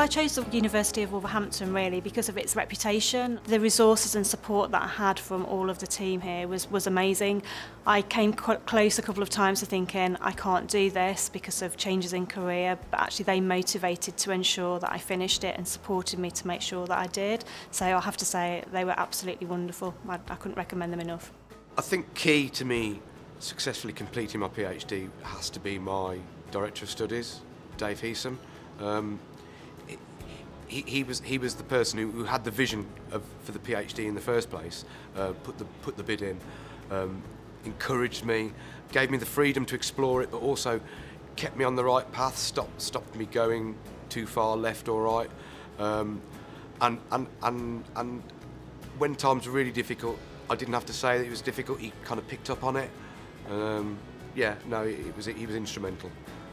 Well, I chose the University of Wolverhampton really because of its reputation. The resources and support that I had from all of the team here was, was amazing. I came close a couple of times to thinking I can't do this because of changes in career, but actually they motivated to ensure that I finished it and supported me to make sure that I did. So I have to say they were absolutely wonderful. I, I couldn't recommend them enough. I think key to me successfully completing my PhD has to be my Director of Studies, Dave Heesom. Um, he, was he was the person who, who had the vision of, for the PhD in the first place. Uh, put the put the bid in, um, encouraged me, gave me the freedom to explore it, but also kept me on the right path. Stopped stopped me going too far left or right, um, and and and and when times were really difficult, I didn't have to say that it was difficult. He kind of picked up on it. Um, yeah, no, it was he was instrumental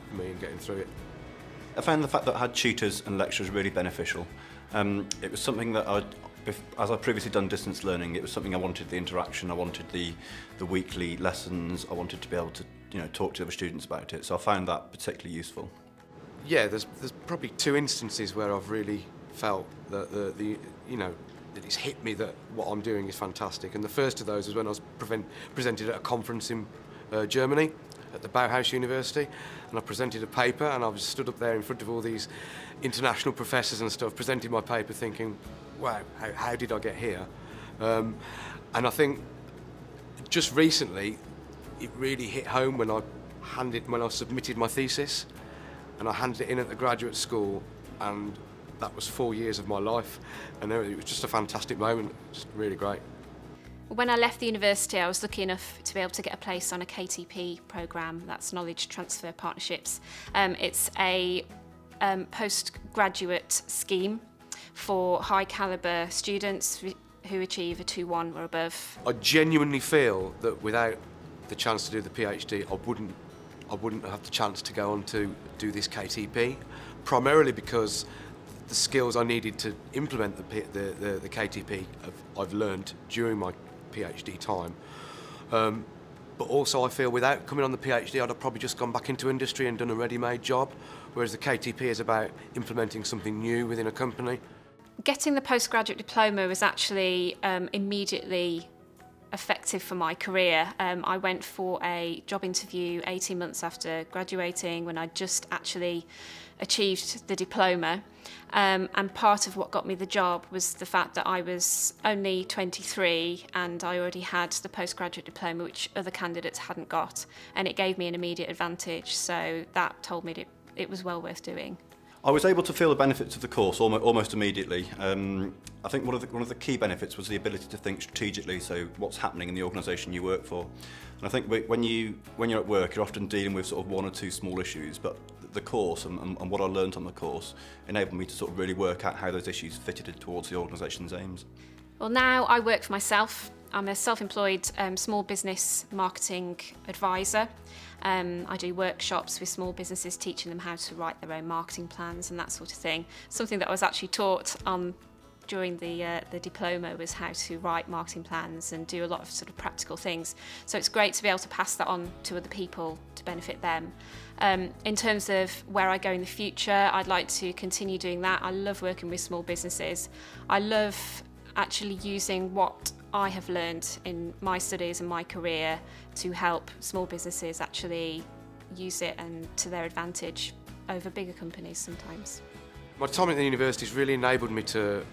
for me in getting through it. I found the fact that I had tutors and lecturers really beneficial. Um, it was something that I'd, as I'd previously done distance learning, it was something I wanted the interaction, I wanted the, the weekly lessons, I wanted to be able to you know, talk to other students about it. So I found that particularly useful. Yeah, there's, there's probably two instances where I've really felt that the, the you know, that it's hit me that what I'm doing is fantastic. And the first of those was when I was presented at a conference in uh, Germany at the Bauhaus University and I presented a paper and I was stood up there in front of all these international professors and stuff presenting my paper thinking wow how, how did I get here? Um, and I think just recently it really hit home when I handed when I submitted my thesis and I handed it in at the graduate school and that was four years of my life. And it was just a fantastic moment just really great when I left the university, I was lucky enough to be able to get a place on a KTP programme, that's Knowledge Transfer Partnerships. Um, it's a um, postgraduate scheme for high calibre students who achieve a 2-1 or above. I genuinely feel that without the chance to do the PhD, I wouldn't, I wouldn't have the chance to go on to do this KTP, primarily because the skills I needed to implement the, the, the, the KTP I've, I've learned during my PhD time. Um, but also I feel without coming on the PhD I'd have probably just gone back into industry and done a ready-made job, whereas the KTP is about implementing something new within a company. Getting the postgraduate diploma was actually um, immediately effective for my career. Um, I went for a job interview 18 months after graduating when I just actually achieved the diploma. Um, and part of what got me the job was the fact that I was only 23 and I already had the postgraduate diploma, which other candidates hadn't got. And it gave me an immediate advantage. So that told me it, it was well worth doing. I was able to feel the benefits of the course almost, almost immediately. Um, I think one of, the, one of the key benefits was the ability to think strategically, so what's happening in the organisation you work for. And I think when, you, when you're at work, you're often dealing with sort of one or two small issues, but the course and, and, and what I learned on the course enabled me to sort of really work out how those issues fitted towards the organisation's aims. Well, now I work for myself. I'm a self-employed um, small business marketing advisor. Um, I do workshops with small businesses teaching them how to write their own marketing plans and that sort of thing. Something that I was actually taught um, during the, uh, the diploma was how to write marketing plans and do a lot of sort of practical things. So it's great to be able to pass that on to other people to benefit them. Um, in terms of where I go in the future, I'd like to continue doing that. I love working with small businesses. I love actually using what I have learned in my studies and my career to help small businesses actually use it and to their advantage over bigger companies sometimes. My time at the university has really enabled me to,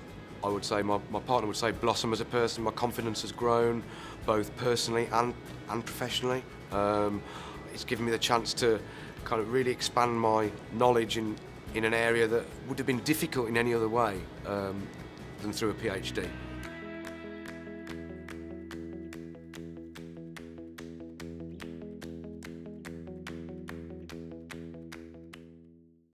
I would say, my, my partner would say, blossom as a person. My confidence has grown, both personally and, and professionally. Um, it's given me the chance to kind of really expand my knowledge in, in an area that would have been difficult in any other way um, than through a PhD.